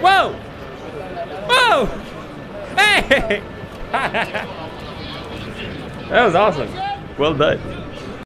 Whoa! Whoa! Hey! that was awesome. Well done.